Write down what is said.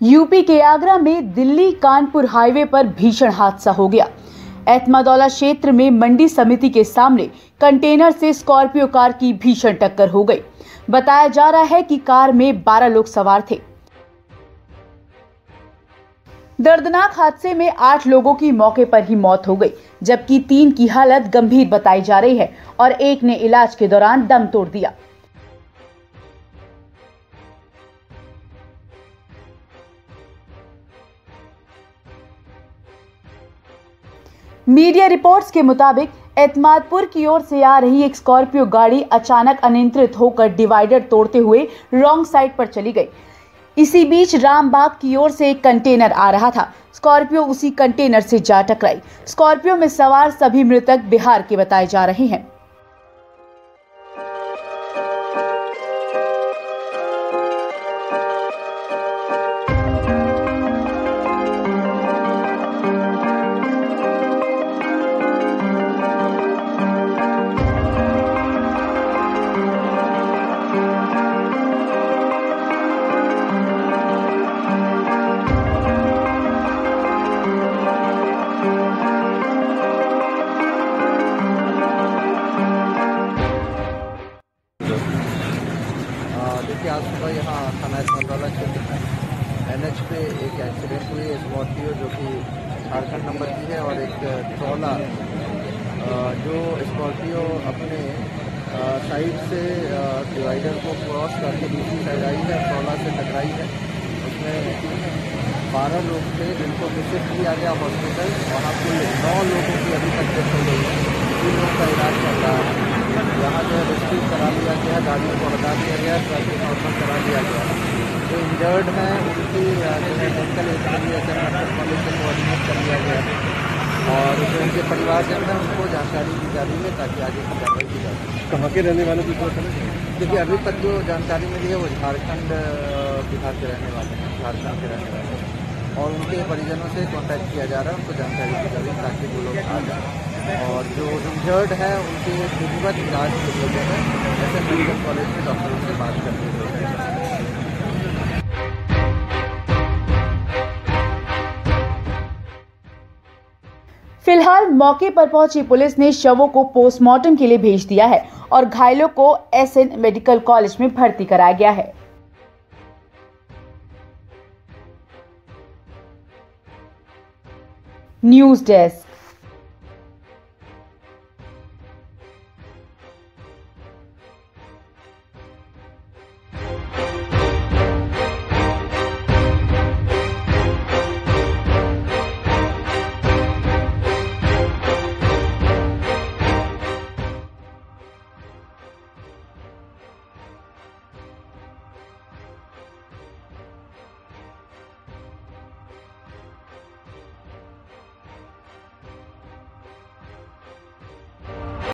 UP के आगरा में Delhi Kanpur highway पर भीषण हादसा हो गया। एतमादौला क्षेत्र में मंडी समिति के सामने कंटेनर से स्कॉर्पियो कार की भीषण टक्कर हो गई। बताया जा रहा है कि कार में 12 लोग सवार थे। दर्दनाक हादसे में आठ लोगों की मौके पर ही मौत हो गई, जबकि तीन की हालत गंभीर बताई जा रही है और एक ने इलाज के दौरान दम तोड़ दिया। मीडिया रिपोर्ट्स के मुताबिक, एतमादपुर की ओर से आ रही एक स्कॉर्पियो गाड़ी अचानक अनियंत्रित होकर डिवाइडर तोड़ते हुए रॉन्ग साइड पर चली गई। इसी बीच रामबाग की ओर से एक कंटेनर आ रहा था। स्कॉर्पियो उसी कंटेनर से जा टकराई। स्कॉर्पियो में सवार सभी मृतक बिहार के बताए जा रहे हैं। देखिए, आज सुबह यहाँ थाना इसमतवाला क्षेत्र में एन एच पे एक एक्सीडेंट हुई स्कॉर्पियो जो कि झारखंड नंबर की है और एक ट्रॉला जो स्कॉर्पियो अपने साइड से डिवाइडर को क्रॉस करके दूसरी साइड आई है ट्रॉला से टकराई है। उसमें बारह लोग थे, जिनको विज़िट किया गया हॉस्पिटल, वहाँ कुल नौ लोगों की अभी तक डेथ हो गई है तीन लोगों का इलाज चल रहा है यहाँ जो है रेस्क्यू करा लिया गया गाड़ियों को हटा दिया गया ट्रैफ़िक नॉर्मल करा दिया गया जो इंजर्ड हैं उनकी जो है मेडिकल एग्जामिनेशन कॉलेज से कोऑर्डिनेट कर लिया गया और जो उनके परिवारजन हैं उनको जानकारी दी जा रही है ताकि आगे की कार्रवाई की जा सके। कहाँ के रहने वाले कुछ देखिए अभी तक जो जानकारी मिली है वो झारखंड बिहार के रहने वाले हैं झारखंड के रहने वाले हैं। और उनके परिजनों से कॉन्टैक्ट किया जा रहा है उनको जानकारी दी जा रही है ताकि वो लोग आ जाए। और जो इंजर्ड है, उनके विधिवत इलाज के लिए है, ऐसे मेडिकल कॉलेज के डॉक्टरों से बात करते हुए फ़िलहाल मौके पर पहुँची पुलिस ने शवों को पोस्टमार्टम के लिए भेज दिया है और घायलों को एसएन मेडिकल कॉलेज में भर्ती कराया गया है। News desk.